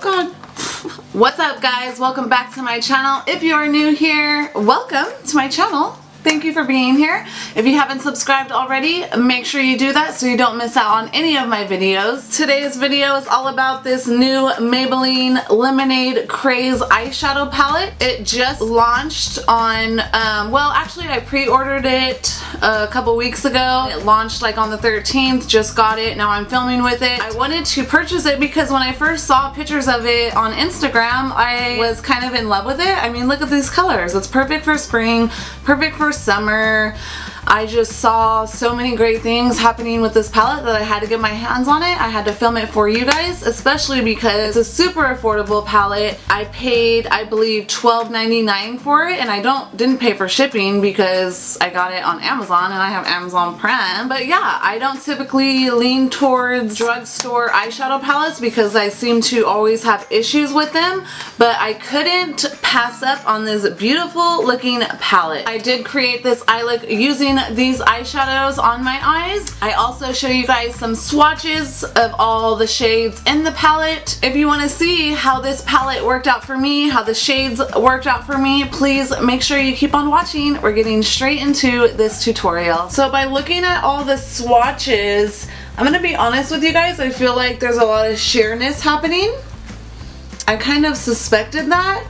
God. What's up guys? Welcome back to my channel. If you are new here, welcome to my channel. Thank you for being here. If you haven't subscribed already, make sure you do that so you don't miss out on any of my videos. Today's video is all about this new Maybelline Lemonade Craze eyeshadow palette. It just launched on, um, well actually I pre-ordered it a couple weeks ago. It launched like on the 13th, just got it, now I'm filming with it. I wanted to purchase it because when I first saw pictures of it on Instagram, I was kind of in love with it. I mean look at these colors. It's perfect for spring, perfect for summer. I just saw so many great things happening with this palette that I had to get my hands on it. I had to film it for you guys, especially because it's a super affordable palette. I paid, I believe, $12.99 for it, and I don't didn't pay for shipping because I got it on Amazon and I have Amazon Prime. But yeah, I don't typically lean towards drugstore eyeshadow palettes because I seem to always have issues with them, but I couldn't pass up on this beautiful looking palette. I did create this eye look using these eyeshadows on my eyes. I also show you guys some swatches of all the shades in the palette. If you want to see how this palette worked out for me, how the shades worked out for me, please make sure you keep on watching. We're getting straight into this tutorial. So by looking at all the swatches, I'm going to be honest with you guys, I feel like there's a lot of sheerness happening. I kind of suspected that,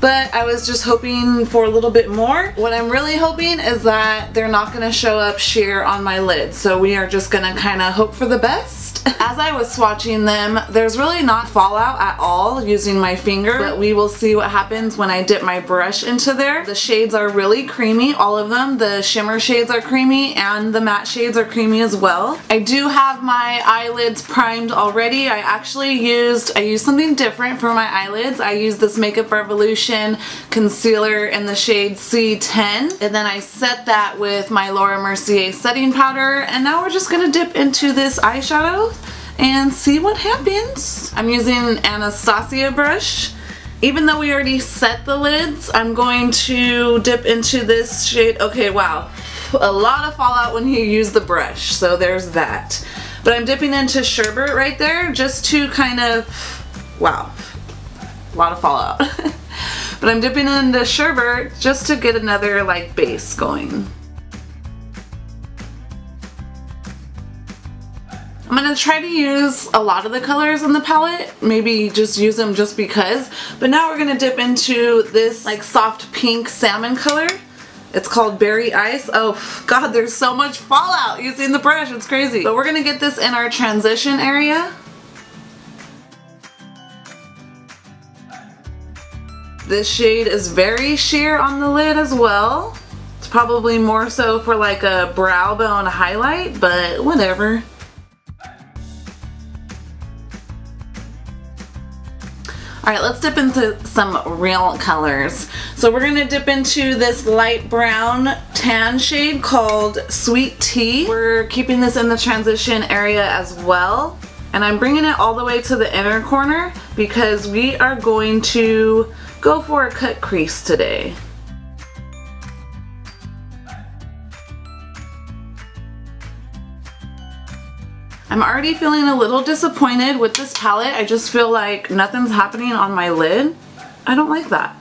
but I was just hoping for a little bit more. What I'm really hoping is that they're not to show up sheer on my lid, so we are just going to kind of hope for the best. As I was swatching them, there's really not fallout at all using my finger, but we will see what happens when I dip my brush into there. The shades are really creamy, all of them. The shimmer shades are creamy and the matte shades are creamy as well. I do have my eyelids primed already. I actually used, I used something different for my eyelids. I used this Makeup Revolution concealer in the shade C10 and then I set that with my Laura Mercier setting powder and now we're just gonna dip into this eyeshadow and see what happens. I'm using Anastasia brush. Even though we already set the lids, I'm going to dip into this shade. Okay, wow. A lot of fallout when you use the brush, so there's that. But I'm dipping into Sherbet right there just to kind of, wow, a lot of fallout. but I'm dipping into Sherbet just to get another like base going. I'm going to try to use a lot of the colors in the palette, maybe just use them just because. But now we're going to dip into this like soft pink salmon color. It's called Berry Ice. Oh god, there's so much fallout using the brush, it's crazy. But we're going to get this in our transition area. This shade is very sheer on the lid as well. It's probably more so for like a brow bone highlight, but whatever. Alright, let's dip into some real colors. So we're to dip into this light brown tan shade called Sweet Tea. We're keeping this in the transition area as well. And I'm bringing it all the way to the inner corner because we are going to go for a cut crease today. I'm already feeling a little disappointed with this palette. I just feel like nothing's happening on my lid. I don't like that.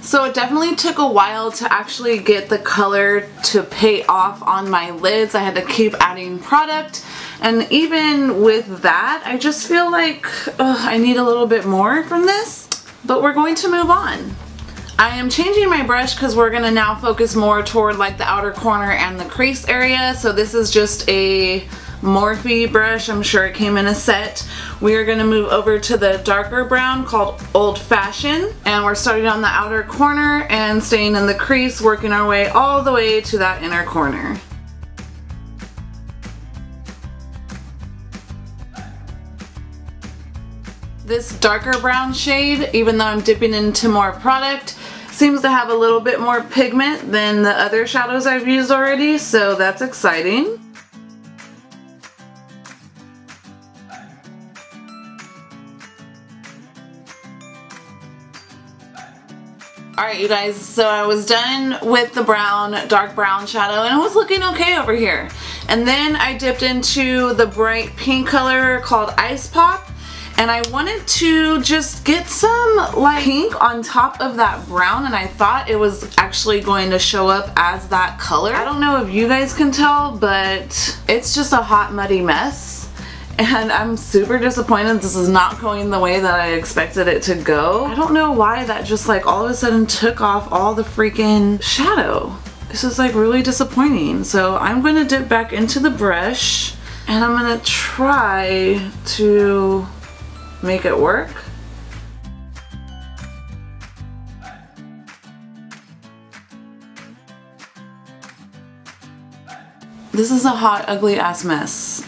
So it definitely took a while to actually get the color to pay off on my lids. I had to keep adding product and even with that I just feel like ugh, I need a little bit more from this. But we're going to move on. I am changing my brush because we're going to now focus more toward like the outer corner and the crease area. So this is just a Morphe brush. I'm sure it came in a set. We are going to move over to the darker brown called Old Fashioned. And we're starting on the outer corner and staying in the crease, working our way all the way to that inner corner. This darker brown shade, even though I'm dipping into more product, seems to have a little bit more pigment than the other shadows I've used already, so that's exciting. Alright you guys, so I was done with the brown, dark brown shadow and it was looking okay over here. And then I dipped into the bright pink color called Ice Pop and I wanted to just get some like pink on top of that brown and I thought it was actually going to show up as that color. I don't know if you guys can tell but it's just a hot muddy mess and I'm super disappointed this is not going the way that I expected it to go. I don't know why that just like all of a sudden took off all the freaking shadow. This is like really disappointing. So I'm going to dip back into the brush and I'm going to try to make it work. This is a hot, ugly ass mess,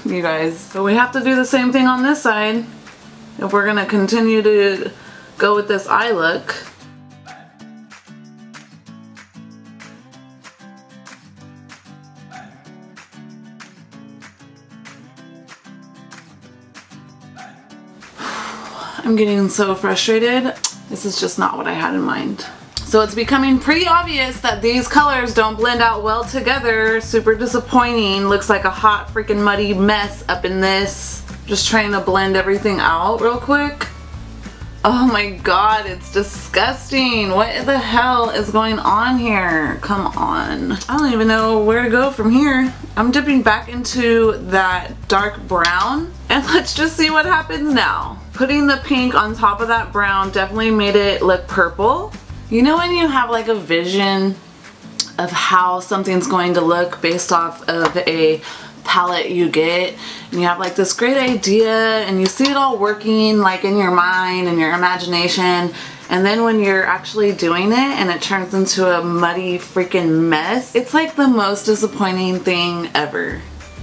you guys. So we have to do the same thing on this side if we're gonna continue to go with this eye look. I'm getting so frustrated. This is just not what I had in mind. So it's becoming pretty obvious that these colors don't blend out well together. Super disappointing. Looks like a hot freaking muddy mess up in this. Just trying to blend everything out real quick. Oh my god, it's disgusting. What the hell is going on here? Come on. I don't even know where to go from here. I'm dipping back into that dark brown and let's just see what happens now. Putting the pink on top of that brown definitely made it look purple. You know when you have like a vision of how something's going to look based off of a palette you get and you have like this great idea and you see it all working like in your mind and your imagination and then when you're actually doing it and it turns into a muddy freaking mess it's like the most disappointing thing ever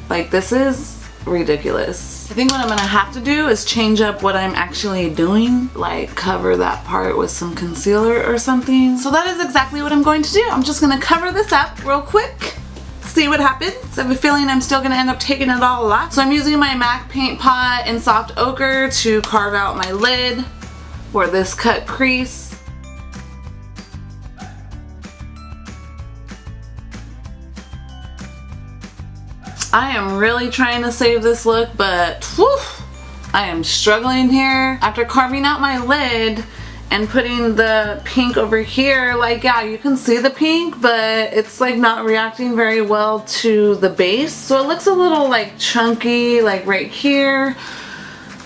like this is ridiculous. I think what I'm gonna have to do is change up what I'm actually doing, like cover that part with some concealer or something. So that is exactly what I'm going to do. I'm just gonna cover this up real quick see what happens. I have a feeling I'm still going to end up taking it all off. So I'm using my MAC Paint Pot in Soft Ochre to carve out my lid for this cut crease. I am really trying to save this look, but whew, I am struggling here. After carving out my lid and putting the pink over here, like yeah, you can see the pink, but it's like not reacting very well to the base. So it looks a little like chunky, like right here.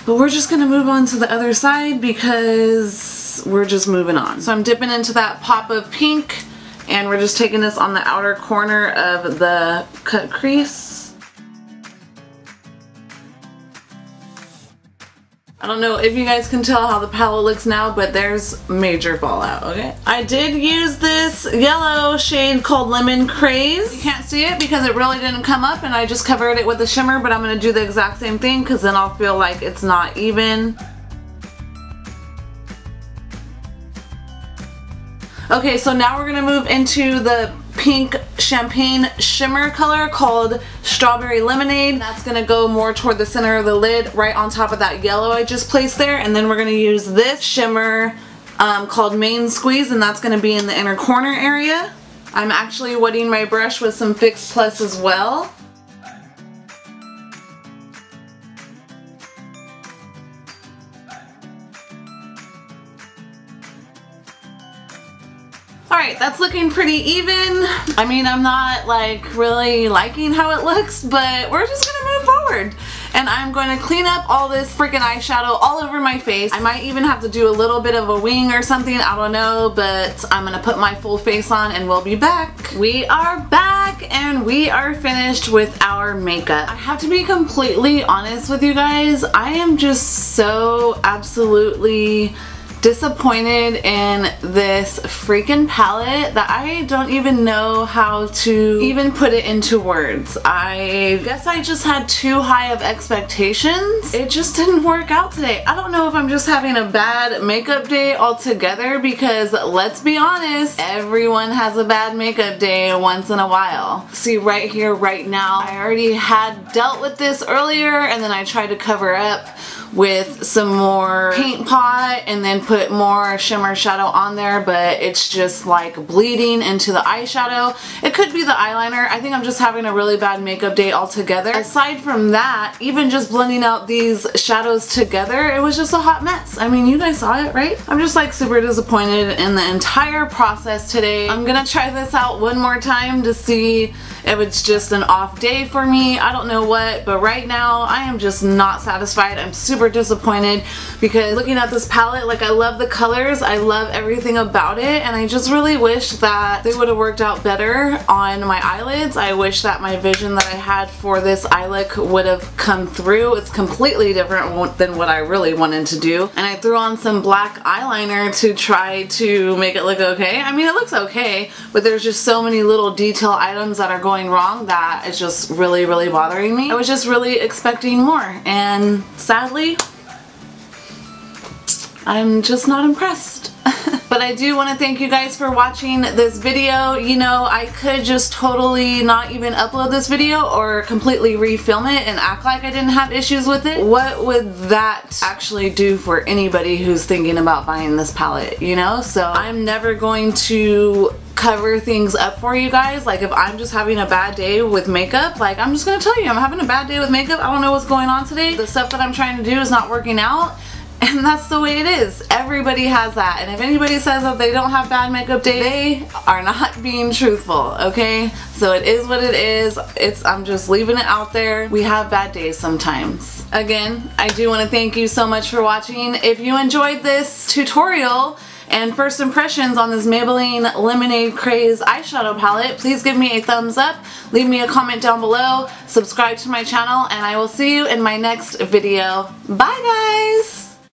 But we're just gonna move on to the other side because we're just moving on. So I'm dipping into that pop of pink and we're just taking this on the outer corner of the cut crease I don't know if you guys can tell how the palette looks now, but there's major fallout, okay? I did use this yellow shade called Lemon Craze. You can't see it because it really didn't come up and I just covered it with a shimmer, but I'm gonna do the exact same thing because then I'll feel like it's not even. Okay, so now we're gonna move into the pink champagne shimmer color called Strawberry Lemonade. That's going to go more toward the center of the lid right on top of that yellow I just placed there. And then we're going to use this shimmer um, called Main Squeeze and that's going to be in the inner corner area. I'm actually wetting my brush with some Fix Plus as well. Alright, that's looking pretty even. I mean, I'm not like really liking how it looks, but we're just gonna move forward. And I'm going to clean up all this freaking eyeshadow all over my face. I might even have to do a little bit of a wing or something, I don't know, but I'm gonna put my full face on and we'll be back. We are back and we are finished with our makeup. I have to be completely honest with you guys, I am just so absolutely disappointed in this freaking palette that I don't even know how to even put it into words. I guess I just had too high of expectations. It just didn't work out today. I don't know if I'm just having a bad makeup day altogether because let's be honest, everyone has a bad makeup day once in a while. See right here, right now, I already had dealt with this earlier and then I tried to cover up with some more paint pot and then put more shimmer shadow on there but it's just like bleeding into the eyeshadow. It could be the eyeliner. I think I'm just having a really bad makeup day altogether. Aside from that, even just blending out these shadows together, it was just a hot mess. I mean, you guys saw it, right? I'm just like super disappointed in the entire process today. I'm gonna try this out one more time to see if it's just an off day for me. I don't know what, but right now I am just not satisfied. I'm super disappointed because looking at this palette, like I love the colors, I love everything about it, and I just really wish that they would have worked out better on my eyelids. I wish that my vision that I had for this eye look would have come through. It's completely different than what I really wanted to do. And I threw on some black eyeliner to try to make it look okay. I mean, it looks okay, but there's just so many little detail items that are going wrong that is just really, really bothering me. I was just really expecting more, and sadly, I'm just not impressed. but I do want to thank you guys for watching this video. You know, I could just totally not even upload this video or completely refilm it and act like I didn't have issues with it. What would that actually do for anybody who's thinking about buying this palette, you know? So I'm never going to cover things up for you guys. Like if I'm just having a bad day with makeup, like I'm just gonna tell you I'm having a bad day with makeup. I don't know what's going on today. The stuff that I'm trying to do is not working out and that's the way it is. Everybody has that. And if anybody says that they don't have bad makeup day, they are not being truthful, okay? So it is what it is. It's I'm just leaving it out there. We have bad days sometimes. Again, I do want to thank you so much for watching. If you enjoyed this tutorial, and first impressions on this Maybelline Lemonade Craze eyeshadow palette, please give me a thumbs up, leave me a comment down below, subscribe to my channel, and I will see you in my next video. Bye guys!